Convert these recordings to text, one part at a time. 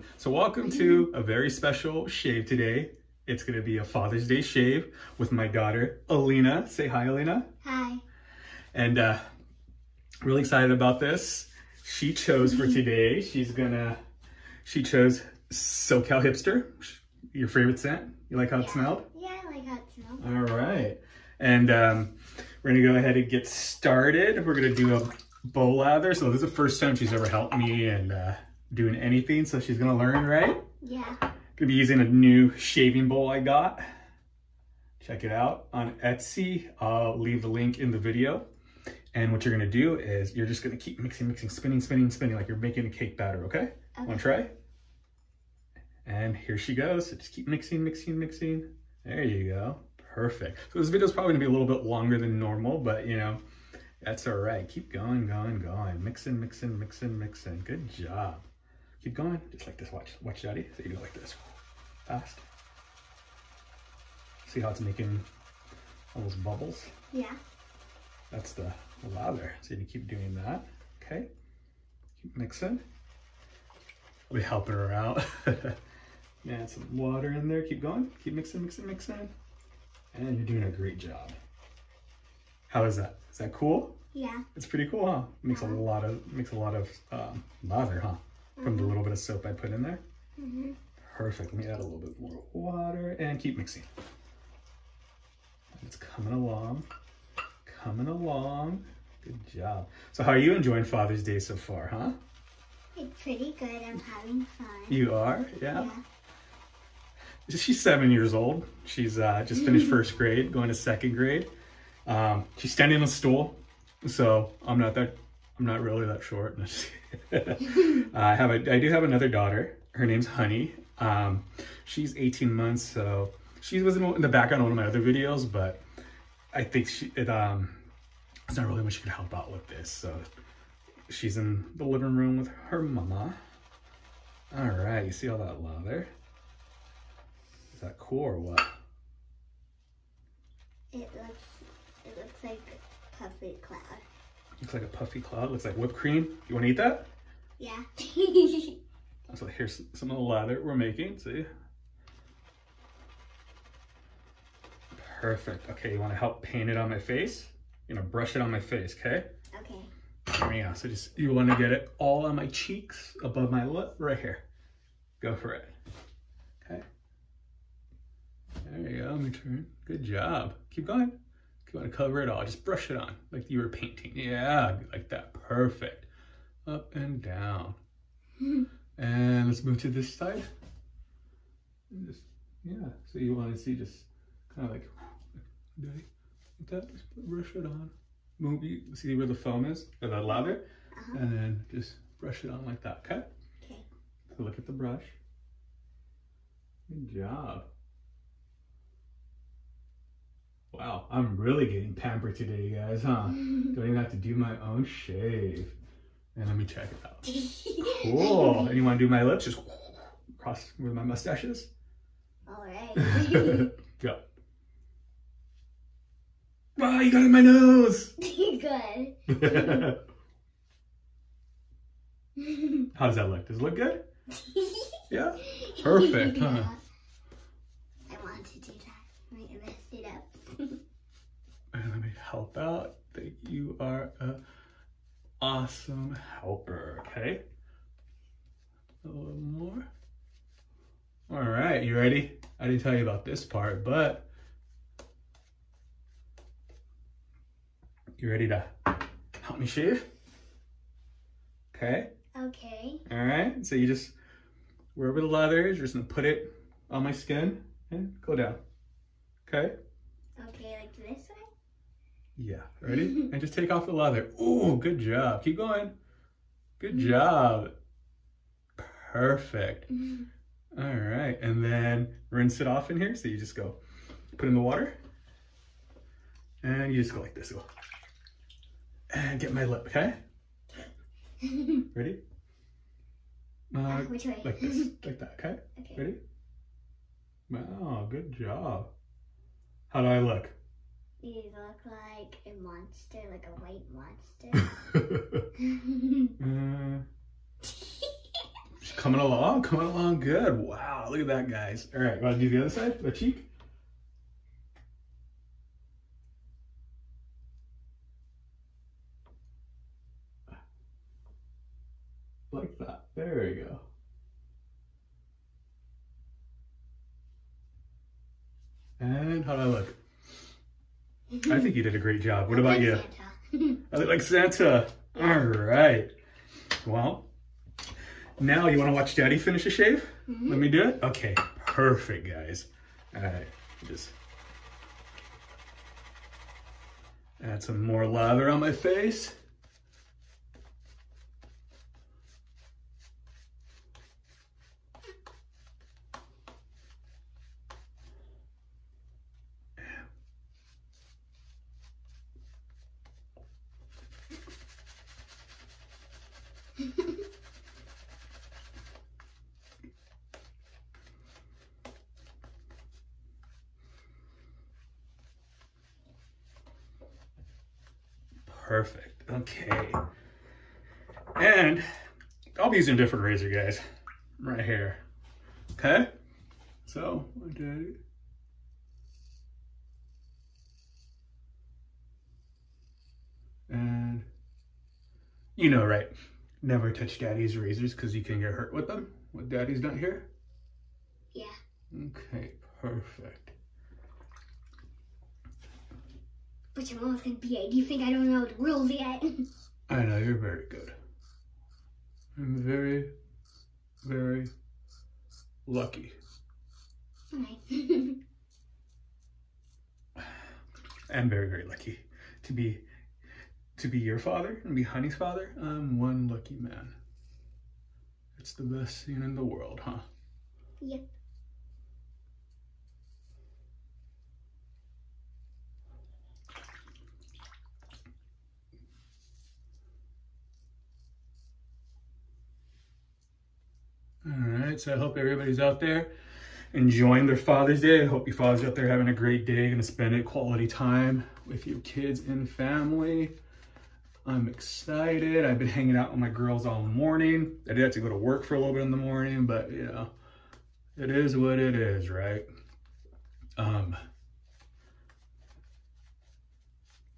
Everyone. So welcome to a very special shave today. It's going to be a Father's Day shave with my daughter, Alina. Say hi, Alina. Hi. And uh, really excited about this. She chose for today, she's gonna, she chose SoCal Hipster, your favorite scent. You like how yeah. it smelled? Yeah, I like how it smells. All right. And um, we're gonna go ahead and get started. We're gonna do a bowl lather. So this is the first time she's ever helped me and uh, doing anything. So she's gonna learn, right? Yeah. Gonna be using a new shaving bowl I got. Check it out on Etsy. I'll leave the link in the video. And what you're gonna do is you're just gonna keep mixing, mixing, spinning, spinning, spinning like you're making a cake batter, okay? Okay. Wanna try? And here she goes. So just keep mixing, mixing, mixing. There you go. Perfect. So this video is probably gonna be a little bit longer than normal, but you know, that's all right. Keep going, going, going. Mixing, mixing, mixing, mixing. Good job. Keep going, just like this. Watch, watch, Daddy. So you go like this, fast. See how it's making all those bubbles? Yeah. That's the lather. So you keep doing that. Okay. Keep mixing. I'll be helping her out. Add some water in there. Keep going. Keep mixing, mixing, mixing. And you're doing a great job. How is that? Is that cool? Yeah. It's pretty cool, huh? Makes a lot of makes a lot of um, lather, huh? From the little bit of soap I put in there. Mhm. Perfect. Let me add a little bit more water and keep mixing. It's coming along, coming along. Good job. So how are you enjoying Father's Day so far, huh? It's pretty good. I'm having fun. You are? Yeah. Yeah. She's seven years old. She's uh, just finished first grade, going to second grade. Um, she's standing on a stool, so I'm not that. I'm not really that short. I have a. I do have another daughter. Her name's Honey. Um, she's 18 months, so she was in the background of one of my other videos, but I think she. It um, it's not really much she could help out with this. So she's in the living room with her mama. All right, you see all that lather? Is that cool or what? It looks. It looks like puffy cloud. Looks like a puffy cloud. Looks like whipped cream. You want to eat that? Yeah. So here's some of the lather we're making. See? Perfect. Okay, you want to help paint it on my face? You're gonna brush it on my face, okay? okay. Go. So just you want to get it all on my cheeks, above my lip, right here. Go for it. Okay. There you go. Let me turn. Good job. Keep going. You want to cover it all. Just brush it on like you were painting. Yeah, like that. Perfect. Up and down. And let's move to this side. And just yeah. So you want to see just kind of like like that. Just brush it on. Move. You see where the foam is, or the lather, Uh-huh. and then just brush it on like that. Okay. Okay. So look at the brush. Good job. Wow, I'm really getting pampered today, you guys, huh? Don't even have to do my own shave. And let me check it out. Cool. And you want to do my lips? Just cross with my mustaches? All right. Go. Wow, you got it in my nose! good. How does that look? Does it look good? Yeah? Perfect, huh? Yeah. I want to do that. Wait, I messed it up. And let me help out. That you are a awesome helper, okay? A little more. All right, you ready? I didn't tell you about this part, but you ready to help me shave? Okay, Okay. all right. So you just, wherever the lather is, you're just gonna put it on my skin and go down, okay? Okay, like this? Yeah, ready? and just take off the leather. Ooh, good job. Keep going. Good job. Perfect. All right, and then rinse it off in here. So you just go put in the water, and you just go like this. Go. And get my lip, okay? Ready? Uh, Which way? like this, like that, okay? Okay. Ready? Wow, good job. How do I look? You look like a monster, like a white monster. uh, Coming along, coming along good. Wow, look at that, guys. All right, want to do the other side, the cheek? Like that. There we go. And how do I look? I think you did a great job. What about you? I look like Santa. All right. Well, now you want to watch Daddy finish a shave? Mm -hmm. Let me do it? Okay, perfect, guys. All right, just add some more lather on my face. Perfect. Okay. And I'll be using a different razor, guys. Right here. Okay? So, okay. And you know, right? Never touch daddy's razors because you can get hurt with them when daddy's not here? Yeah. Okay, perfect. But your mom's gonna be Do you think I don't know the rules yet? I know, you're very good. I'm very, very lucky. I'm very, very lucky to be to be your father and be Honey's father. I'm one lucky man. It's the best scene in the world, huh? Yep. All right, so I hope everybody's out there enjoying their Father's Day. I hope your father's out there having a great day, gonna spend it quality time with your kids and family. I'm excited. I've been hanging out with my girls all morning. I did have to go to work for a little bit in the morning, but you know, it is what it is, right? Um,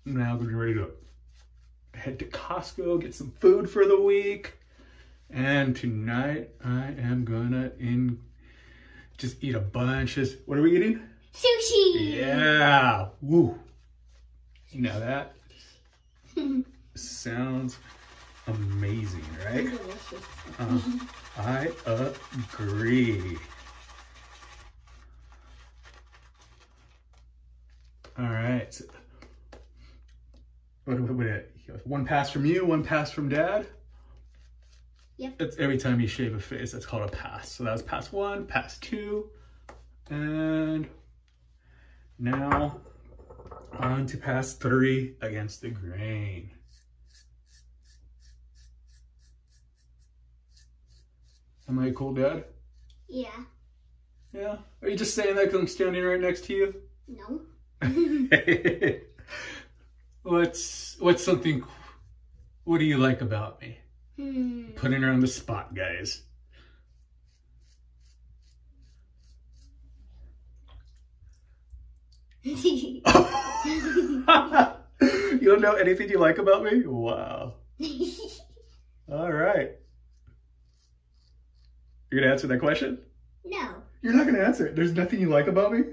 now we're ready to head to Costco, get some food for the week. And tonight I am gonna in just eat a bunch of, what are we eating? Sushi! Yeah, woo. Now that sounds amazing, right? Um, I agree. All right. What, what, what, one pass from you, one pass from dad? Yep. It's every time you shave a face, that's called a pass. So that was pass one, pass two, and now on to pass three against the grain. Am I a cool dad? Yeah. Yeah? Are you just saying that because I'm standing right next to you? No. what's what's something what do you like about me? Hmm. Putting her on the spot, guys. you don't know anything you like about me? Wow. All right. You're gonna answer that question? No. You're not gonna answer it. There's nothing you like about me?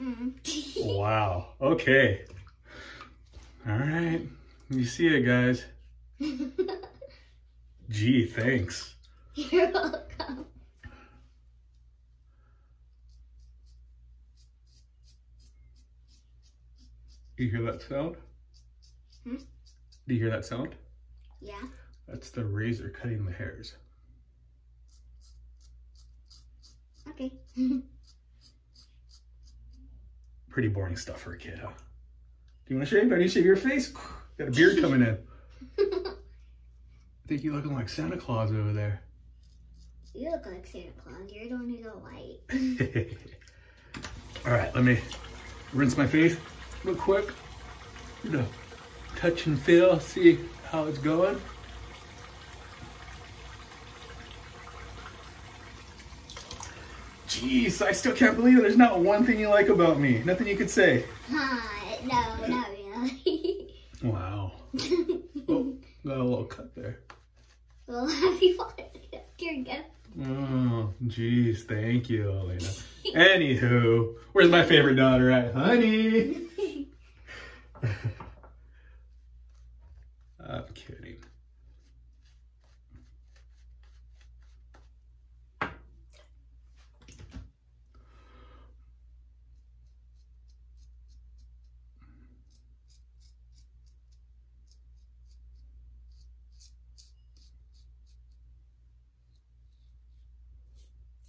Mm. wow. Okay. All right. You see it, guys. Gee, thanks. You're welcome. You hear that sound? Hmm? Do you hear that sound? Yeah. That's the razor cutting the hairs. Okay. Pretty boring stuff for a kid, huh? Do you want to shave? I need to shave your face. Got a beard coming in. I think you're looking like Santa Claus over there. You look like Santa Claus. You're the one who's all white. all right, let me rinse my face real quick. You know, touch and feel, see how it's going. Jeez, I still can't believe it. There's not one thing you like about me. Nothing you could say. Uh, no, not really. Wow. oh, got a little cut there. well, happy Father's Day. Here you go. Oh, jeez, thank you, Elena. Anywho, where's my favorite daughter at? Honey! I'm kidding.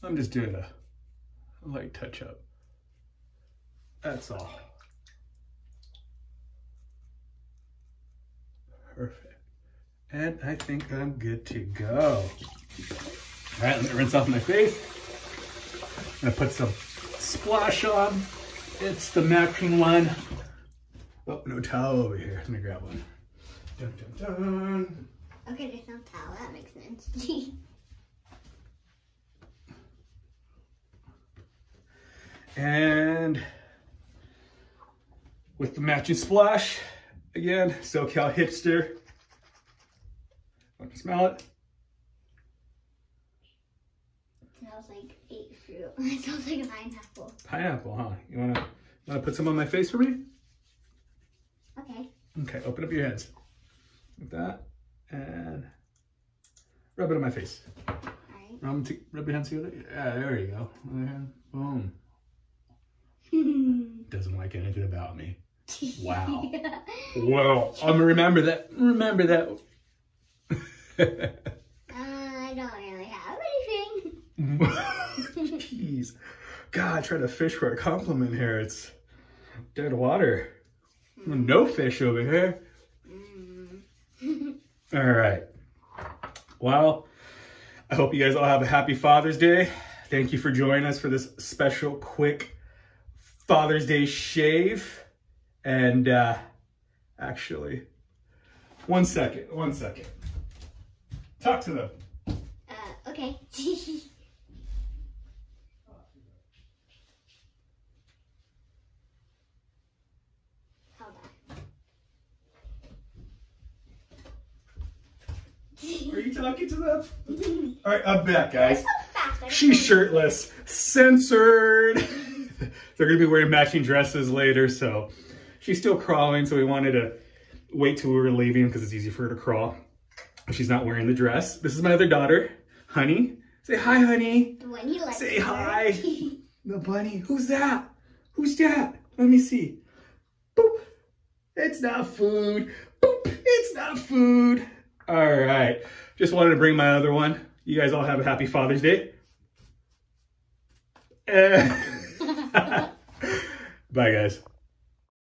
I'm just doing a light touch up. That's all. Perfect. And I think I'm good to go. All right, let me rinse off my face. I'm gonna put some splash on. It's the matching one. Oh, no towel over here. Let me grab one. Dun, dun, dun. Okay, there's no towel. That makes sense. And with the matching splash, again, SoCal Hipster. Want to smell it? smells like eight fruit. It smells like a pineapple. Pineapple, huh? You wanna, wanna put some on my face for me? Okay. Okay, open up your hands. Like that. And rub it on my face. Alright. Rub, 'em to, rub your hands together. Yeah, there you go. Boom. Doesn't like anything about me. Wow. Well, I'm gonna remember that. Remember that. Uh, I don't really have anything. Jeez. God, trying to fish for a compliment here. It's dead water. No fish over here. Mm. All right. Well, I hope you guys all have a happy Father's Day. Thank you for joining us for this special, quick Father's Day shave. And uh, actually, one second, one second. Talk to them. Uh, okay. Are you talking to them? All right, I'm back, guys. so She's shirtless, censored. They're gonna be wearing matching dresses later, so she's still crawling. So we wanted to wait till we were leaving because it's easy for her to crawl. She's not wearing the dress. This is my other daughter, Honey. Say hi, Honey. The one he likes. Say hi. The bunny. Who's that? Who's that? Let me see. Boop. It's not food. Boop. It's not food. All right. Just wanted to bring my other one. You guys all have a happy Father's Day. Eh. Bye, guys.